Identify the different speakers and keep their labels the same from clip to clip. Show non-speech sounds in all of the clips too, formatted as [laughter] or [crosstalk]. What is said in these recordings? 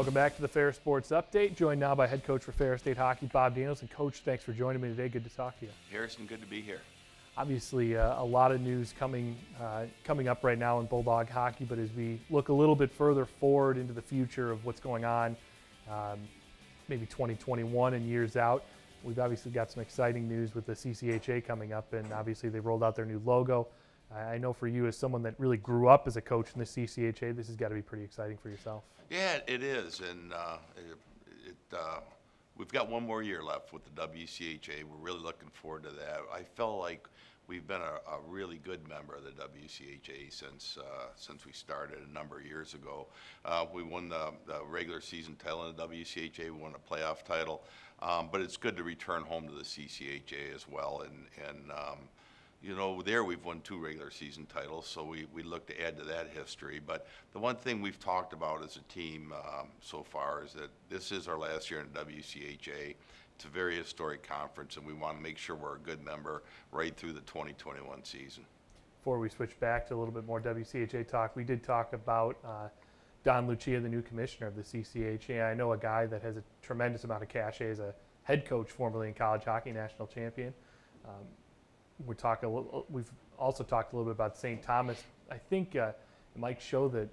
Speaker 1: Welcome back to the Ferris Sports Update. Joined now by head coach for Ferris State Hockey, Bob Daniels. And coach, thanks for joining me today. Good to talk to you.
Speaker 2: Harrison, good to be here.
Speaker 1: Obviously, uh, a lot of news coming uh, coming up right now in Bulldog hockey. But as we look a little bit further forward into the future of what's going on, um, maybe 2021 and years out, we've obviously got some exciting news with the CCHA coming up, and obviously they rolled out their new logo. I know for you, as someone that really grew up as a coach in the CCHA, this has got to be pretty exciting for yourself.
Speaker 2: Yeah, it is, and uh, it, it uh, we've got one more year left with the WCHA. We're really looking forward to that. I felt like we've been a, a really good member of the WCHA since uh, since we started a number of years ago. Uh, we won the, the, regular season title in the WCHA. We won a playoff title, um, but it's good to return home to the CCHA as well, and and um, you know, there we've won two regular season titles, so we, we look to add to that history. But the one thing we've talked about as a team um, so far is that this is our last year in WCHA. It's a very historic conference, and we want to make sure we're a good member right through the 2021 season.
Speaker 1: Before we switch back to a little bit more WCHA talk, we did talk about uh, Don Lucia, the new commissioner of the CCHA. I know a guy that has a tremendous amount of cachet as a head coach, formerly in college hockey national champion. Um, we talk a little, we've also talked a little bit about St. Thomas. I think uh, it might show that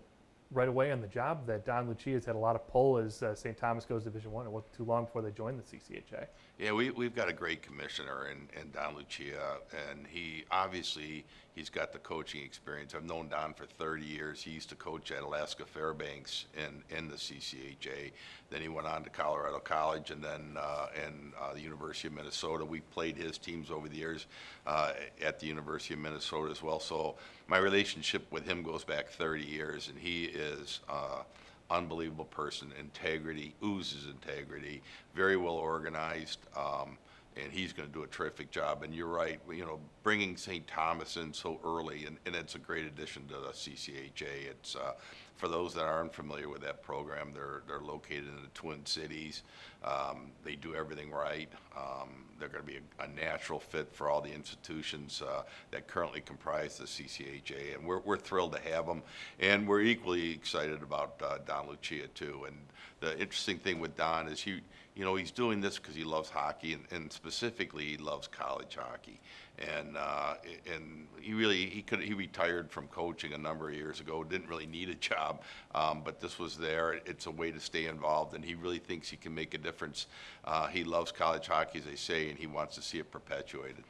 Speaker 1: right away on the job that Don Lucia has had a lot of pull as uh, St. Thomas goes Division One. It wasn't too long before they joined the CCHA.
Speaker 2: Yeah, we, we've got a great commissioner in Don Lucia, and he obviously he's got the coaching experience. I've known Don for 30 years. He used to coach at Alaska Fairbanks in, in the CCHA. Then he went on to Colorado College and then uh, and uh, the University of Minnesota. We played his teams over the years uh, at the University of Minnesota as well. So my relationship with him goes back 30 years, and he is uh, unbelievable person, integrity, oozes integrity, very well organized. Um, and he's going to do a terrific job. And you're right, you know, bringing St. Thomas in so early, and, and it's a great addition to the CCHA. It's uh, for those that aren't familiar with that program, they're they're located in the Twin Cities. Um, they do everything right. Um, they're going to be a, a, natural fit for all the institutions uh, that currently comprise the CCHA, and we're we're thrilled to have them. And we're equally excited about uh, Don Lucia too. And the interesting thing with Don is he you know, he's doing this because he loves hockey, and, and, specifically he loves college hockey. And uh, and he really he could he retired from coaching a number of years ago. Didn't really need a job, um, but this was there. It's a way to stay involved, and he really thinks he can make a difference. Uh, he loves college hockey, as they say, and he wants to see it perpetuated.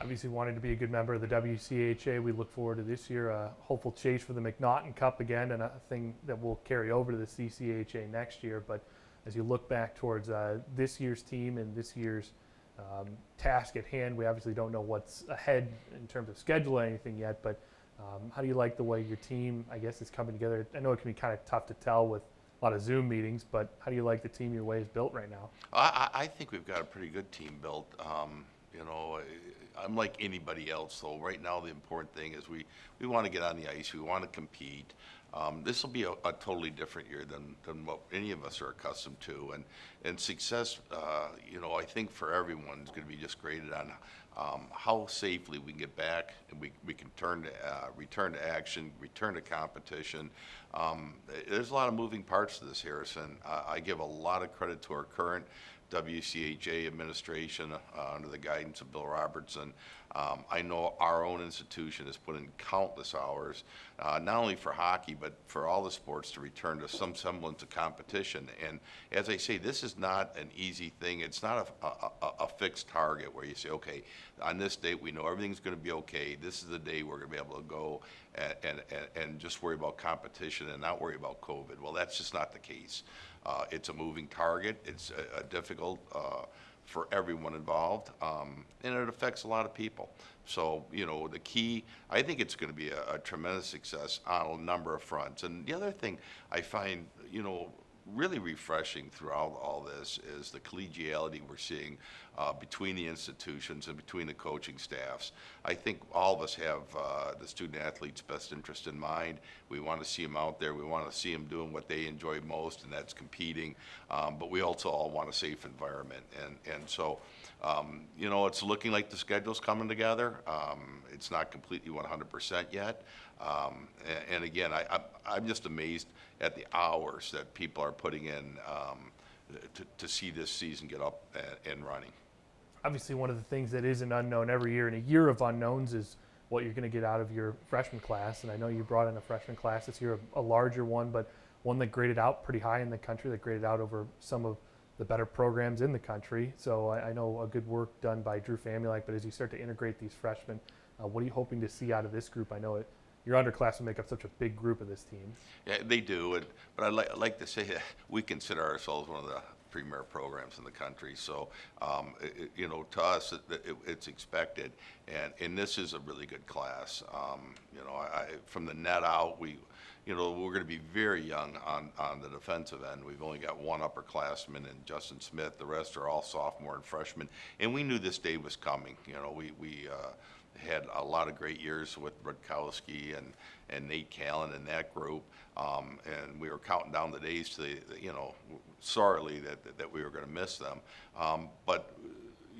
Speaker 1: Obviously, wanted to be a good member of the WCHA. We look forward to this year, a hopeful chase for the MacNaughton Cup again, and a thing that will carry over to the CCHA next year. But as you look back towards uh, this year's team and this year's um, task at hand, we obviously don't know what's ahead in terms of schedule or anything yet, but um, how do you like the way your team, I guess, is coming together? I know it can be kind of tough to tell with a lot of Zoom meetings, but how do you like the team your way is built right now?
Speaker 2: I, I think we've got a pretty good team built. Um, you know, I'm like anybody else, though. Right now, the important thing is we, we want to get on the ice. We want to compete. Um, this will be a, a, totally different year than, than what any of us are accustomed to. And, and success, uh, you know, I think for everyone is going to be just graded on um, how safely we can get back and we, we can turn to, uh, return to action, return to competition. Um, there's a lot of moving parts to this, Harrison. Uh, I give a lot of credit to our current WCHA administration uh, under the guidance of Bill Robertson. Um, I know our own institution has put in countless hours, uh, not only for hockey, but for all the sports to return to some semblance of competition. And as I say, this is not an easy thing. It's not a, a, a fixed target where you say, okay, on this date we know everything's going to be okay. This is the day we're going to be able to go and, and, and just worry about competition and not worry about COVID. Well, that's just not the case. Uh, it's a moving target. It's a, a difficult uh, for everyone involved, um, and it affects a lot of people. So, you know, the key, I think it's going to be a, a, tremendous success on a number of fronts. And the other thing I find, you know, really refreshing throughout all this is the collegiality we're seeing uh, between the institutions and between the coaching staffs. I think all of us have uh, the student athlete's best interest in mind. We want to see them out there. We want to see them doing what they enjoy most, and that's competing. Um, but we also all want a safe environment. And, and so, um, you know, it's looking like the schedule's coming together. Um, it's not completely 100% yet. Um, and, and again, I, I, I'm just amazed at the hours that people are putting in um, to, to see this season get up and, and running.
Speaker 1: Obviously, one of the things that is an unknown every year in a year of unknowns is what you're going to get out of your freshman class. And I know you brought in a freshman class this year, a, a larger one, but one that graded out pretty high in the country, that graded out over some of the better programs in the country. So I, I know a good work done by Drew Famulak, but as you start to integrate these freshmen, uh, what are you hoping to see out of this group? I know it, your underclassmen make up such a big group of this team.
Speaker 2: Yeah, they do, and, but I'd like, I'd like to say that [laughs] we consider ourselves one of the premier programs in the country. So, um, it, you know, to us, it, it, it's expected, and, and this is a really good class. Um, you know, I, I, from the net out, we, you know, we're going to be very young on, on the defensive end. We've only got one upperclassman and Justin Smith. The rest are all sophomore and freshmen. And we knew this day was coming. You know, we, we uh, had a lot of great years with Rudkowski and, and Nate Callan and that group. Um, and we were counting down the days to the, you know, sorely that, that we were going to miss them. Um, but,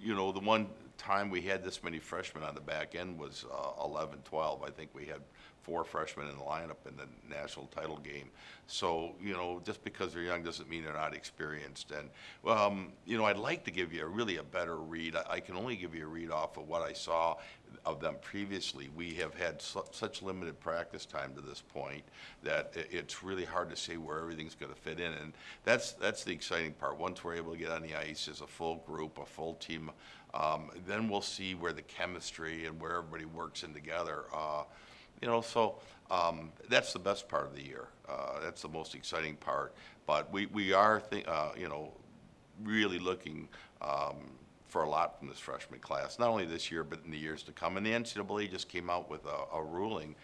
Speaker 2: you know, the one time we had this many freshmen on the back end was uh, 11, 12. I think we had four freshmen in the lineup in the national title game. So, you know, just because they're young doesn't mean they're not experienced. And, um, you know, I'd like to give you a, really a better read. I, I can only give you a read off of what I saw of them previously. We have had su- such limited practice time to this point that it's really hard to say where everything's going to fit in. And that's, that's the exciting part. Once we're able to get on the ice as a full group, a full team, um, then we'll see where the chemistry and where everybody works in together. Uh, you know, so um, that's the best part of the year. Uh, that's the most exciting part. But we, we are, uh, you know, really looking um, for a lot from this freshman class, not only this year, but in the years to come. And the NCAA just came out with a, a ruling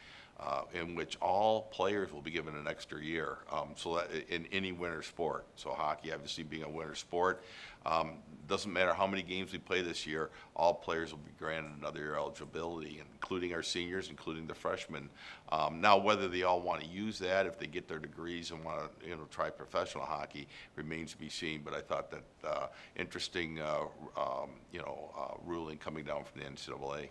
Speaker 2: uh, in which all players will be given an extra year. Um, so that in any winter sport, so hockey obviously being a winter sport, um, doesn't matter how many games we play this year, all players will be granted another year eligibility, including our seniors, including the freshmen. Um, now, whether they all want to use that, if they get their degrees and want to, you know, try professional hockey, remains to be seen. But I thought that uh, interesting, uh, um, you know, uh, ruling coming down from the NCAA.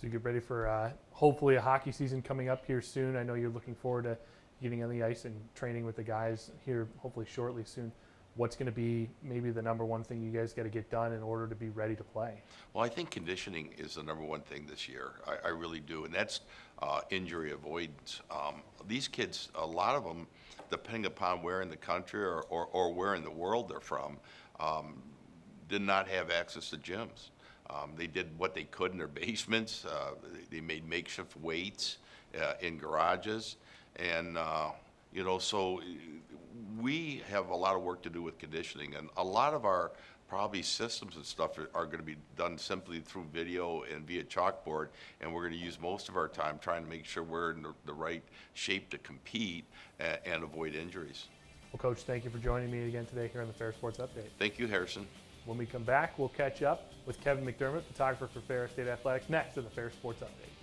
Speaker 1: So get ready for uh, hopefully a hockey season coming up here soon. I know you're looking forward to getting on the ice and training with the guys here hopefully shortly soon. What's going to be maybe the number one thing you guys got to get done in order to be ready to play?
Speaker 2: Well, I think conditioning is the number one thing this year. I, I really do, and that's uh, injury avoidance. Um, these kids, a lot of them, depending upon where in the country or, or, or where in the world they're from, um, did not have access to gyms. Um, they did what they could in their basements. Uh, they, made makeshift weights uh, in garages, and uh, you know, so uh, we have a lot of work to do with conditioning, and a lot of our probably systems and stuff are, are going to be done simply through video and via chalkboard, and we're going to use most of our time trying to make sure we're in the, the right shape to compete and, and avoid injuries.
Speaker 1: Well, Coach, thank you for joining me again today here on the Ferris Sports Update.
Speaker 2: Thank you, Harrison.
Speaker 1: When we come back, we'll catch up with Kevin McDermott, photographer for Ferris State Athletics, next in the Ferris Sports Update.